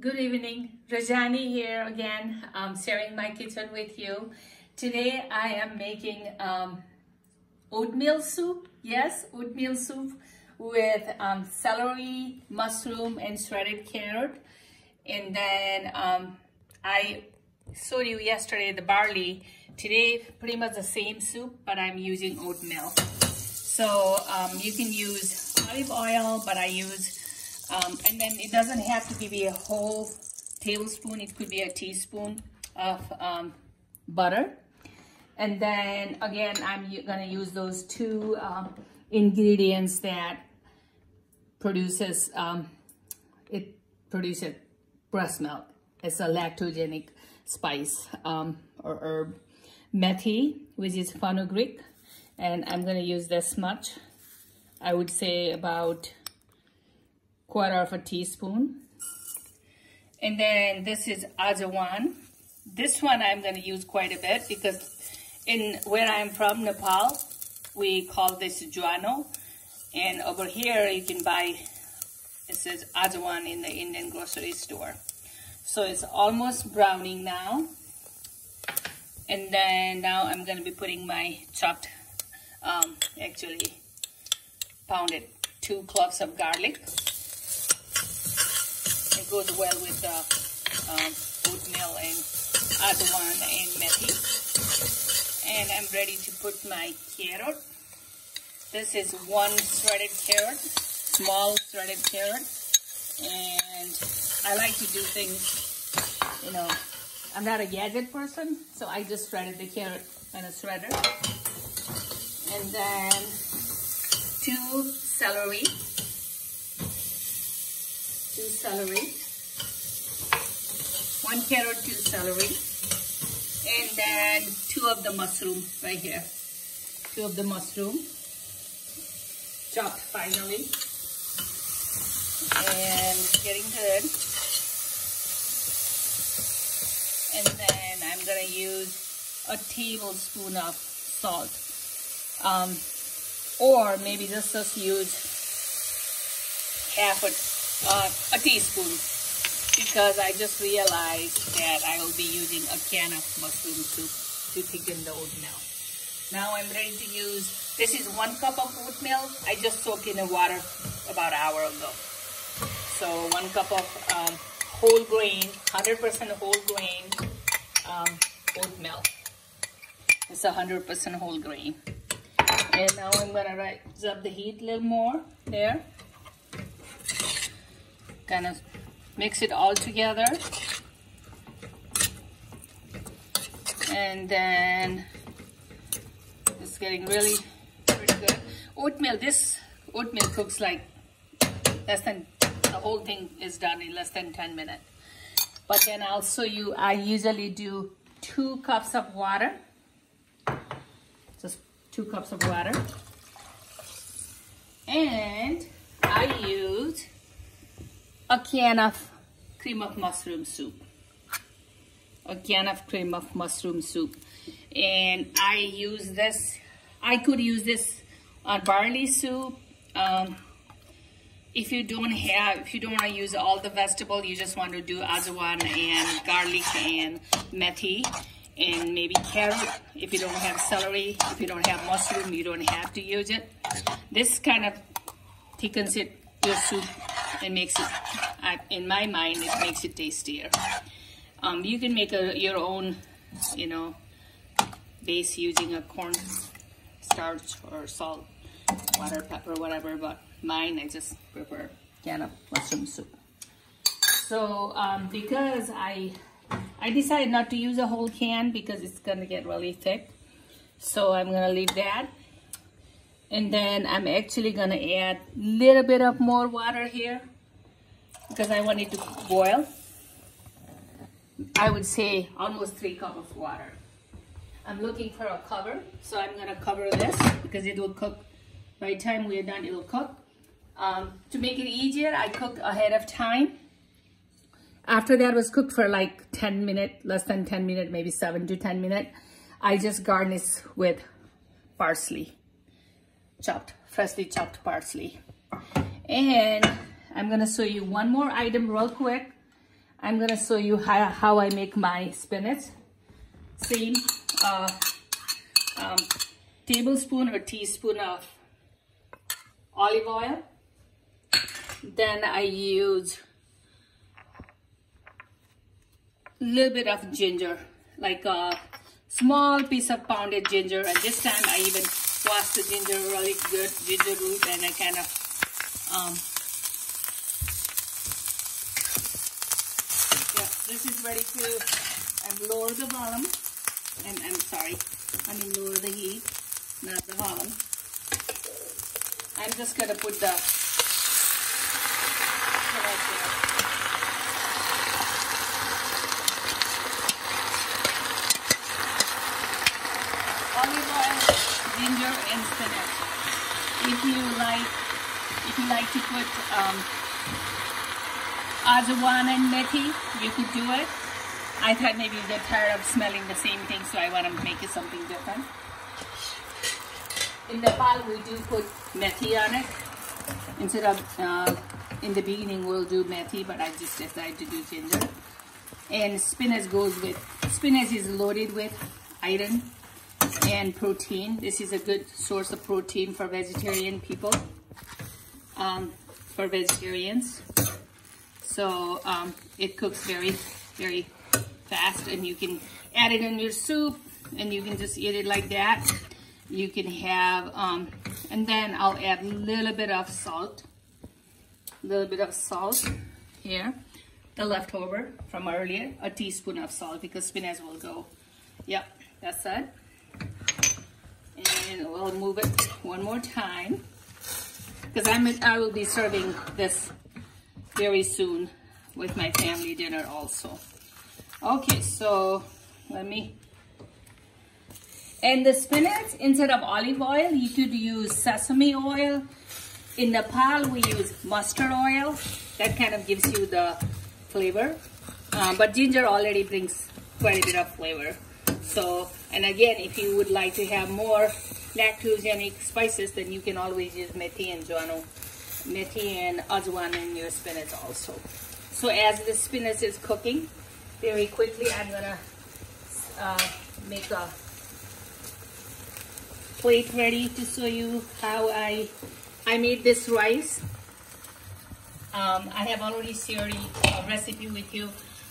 Good evening, Rajani here again, um, sharing my kitchen with you. Today I am making um, oatmeal soup. Yes, oatmeal soup with um, celery, mushroom, and shredded carrot. And then um, I showed you yesterday the barley. Today, pretty much the same soup, but I'm using oatmeal. So um, you can use olive oil, but I use um, and then it doesn't have to be a whole tablespoon. It could be a teaspoon of um, butter. And then again, I'm gonna use those two um, ingredients that produces, um, it produces breast milk. It's a lactogenic spice um, or herb. Methi, which is fenugreek. And I'm gonna use this much. I would say about quarter of a teaspoon. And then this is ajwain. This one I'm going to use quite a bit because in where I'm from, Nepal, we call this juano. And over here you can buy, it says ajwain in the Indian grocery store. So it's almost browning now. And then now I'm going to be putting my chopped, um, actually pounded two cloves of garlic goes well with the um, oatmeal and ajwain and methi. And I'm ready to put my carrot. This is one shredded carrot, small shredded carrot. And I like to do things, you know, I'm not a gadget person, so I just shredded the carrot in a shredder. And then two celery, two celery, one carrot, two celery, and then two of the mushroom right here. Two of the mushroom, chopped finally, and getting good. And then I'm gonna use a tablespoon of salt. Um, or maybe just, just use half a uh, a teaspoon because I just realized that I will be using a can of mushroom soup to thicken the oatmeal. Now I'm ready to use, this is one cup of oatmeal. I just soaked in the water about an hour ago. So one cup of um, whole grain, 100% whole grain um, oatmeal. It's 100% whole grain. And now I'm gonna raise up the heat a little more there kind of mix it all together. And then it's getting really pretty good. Oatmeal, this oatmeal cooks like less than, the whole thing is done in less than 10 minutes. But then I'll show you, I usually do two cups of water. Just two cups of water. And I use a can of cream of mushroom soup. A can of cream of mushroom soup. And I use this, I could use this on barley soup. Um, if you don't have, if you don't want to use all the vegetable, you just want to do ajwain and garlic and methi and maybe carrot. If you don't have celery, if you don't have mushroom, you don't have to use it. This kind of thickens it, your soup it makes it, in my mind, it makes it tastier. Um, you can make a, your own, you know, base using a corn starch or salt, water, pepper, whatever, but mine, I just prefer can of mushroom soup. So um, because I, I decided not to use a whole can because it's gonna get really thick. So I'm gonna leave that and then I'm actually gonna add a little bit of more water here because I want it to boil. I would say almost three cup of water. I'm looking for a cover, so I'm gonna cover this because it will cook. By the time we're done, it will cook. Um, to make it easier, I cook ahead of time. After that was cooked for like 10 minutes, less than 10 minutes, maybe 7 to 10 minutes, I just garnish with parsley chopped, freshly chopped parsley. And I'm gonna show you one more item real quick. I'm gonna show you how, how I make my spinach. Same uh, um, tablespoon or teaspoon of olive oil. Then I use a little bit of ginger, like a small piece of pounded ginger. And this time I even washed the ginger really good, ginger root, and I kind of um, this is ready to lower the volume. And I'm sorry, I mean lower the heat, not the volume. I'm just gonna put the. If you like, if you like to put um, ajwain and methi, you could do it. I thought maybe you get tired of smelling the same thing, so I want to make it something different. In Nepal, we do put methi on it. Instead of, uh, in the beginning, we'll do methi, but I just decided to do ginger. And spinach goes with, spinach is loaded with iron and protein. This is a good source of protein for vegetarian people, um, for vegetarians. So um, it cooks very, very fast and you can add it in your soup and you can just eat it like that. You can have, um, and then I'll add a little bit of salt, a little bit of salt here, the leftover from earlier, a teaspoon of salt because spinach will go. Yep, that's it and we'll move it one more time because I'm I will be serving this very soon with my family dinner also. Okay, so let me and the spinach instead of olive oil you could use sesame oil. In Nepal we use mustard oil that kind of gives you the flavor, um, but ginger already brings quite a bit of flavor. So, and again, if you would like to have more lactogenic spices, then you can always use methi and jono, methi and ajwain in your spinach also. So as the spinach is cooking, very quickly, I'm gonna uh, make a plate ready to show you how I I made this rice. Um, I have already shared a recipe with you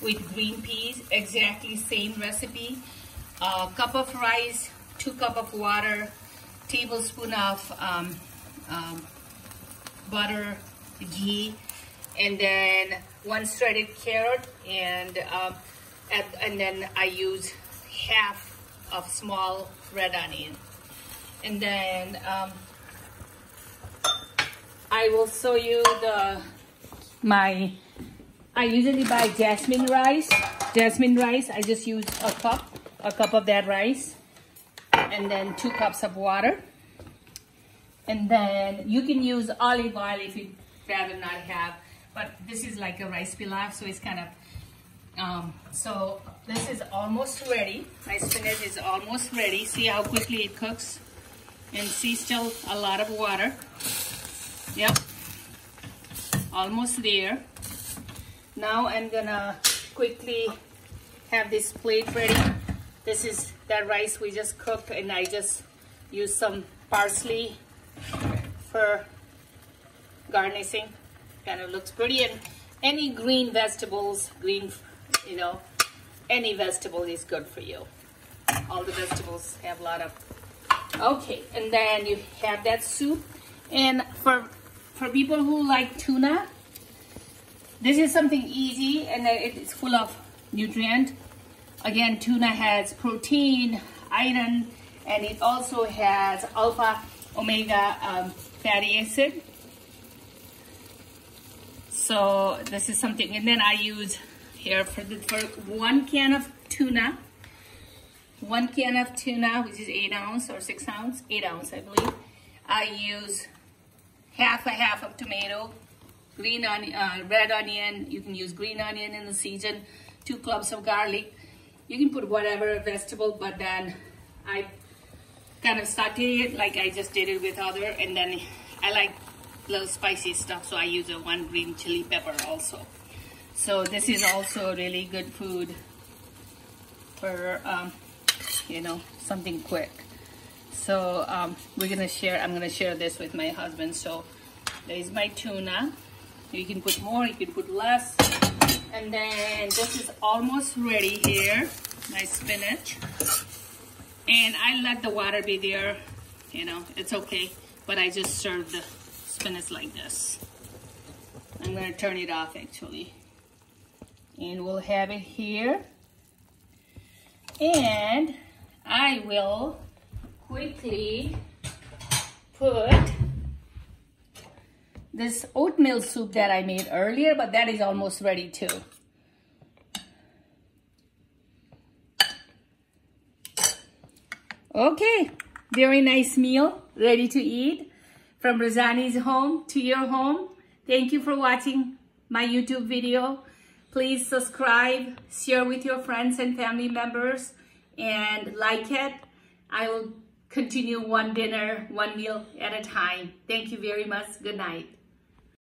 with green peas, exactly same recipe a cup of rice, two cup of water, tablespoon of um, um, butter, ghee, and then one shredded carrot, and um, and, and then I use half of small red onion, and then um, I will show you the my. I usually buy jasmine rice. Jasmine rice, I just use a cup a cup of that rice and then two cups of water. And then you can use olive oil if you rather not have, but this is like a rice pilaf, so it's kind of, um, so this is almost ready. My spinach is almost ready. See how quickly it cooks? And see still a lot of water. Yep, almost there. Now I'm gonna quickly have this plate ready this is that rice we just cooked and I just used some parsley for garnishing. Kind of looks pretty and any green vegetables, green, you know, any vegetable is good for you. All the vegetables have a lot of, okay. And then you have that soup. And for, for people who like tuna, this is something easy and it's full of nutrient. Again, tuna has protein, iron, and it also has alpha omega um, fatty acid. So this is something, and then I use here for, the, for one can of tuna, one can of tuna, which is eight ounce or six ounce, eight ounce, I believe. I use half a half of tomato, green onion, uh, red onion. You can use green onion in the season, two cloves of garlic, you can put whatever vegetable, but then I kind of saute it like I just did it with other, and then I like little spicy stuff, so I use a one green chili pepper also. So this is also really good food for, um, you know, something quick. So um, we're gonna share, I'm gonna share this with my husband. So there's my tuna. You can put more, you can put less. And then this is almost ready here, my spinach. And I let the water be there, you know, it's okay. But I just serve the spinach like this. I'm gonna turn it off actually. And we'll have it here. And I will quickly put this oatmeal soup that I made earlier, but that is almost ready too. Okay, very nice meal, ready to eat. From Rajani's home to your home. Thank you for watching my YouTube video. Please subscribe, share with your friends and family members, and like it. I will continue one dinner, one meal at a time. Thank you very much. Good night.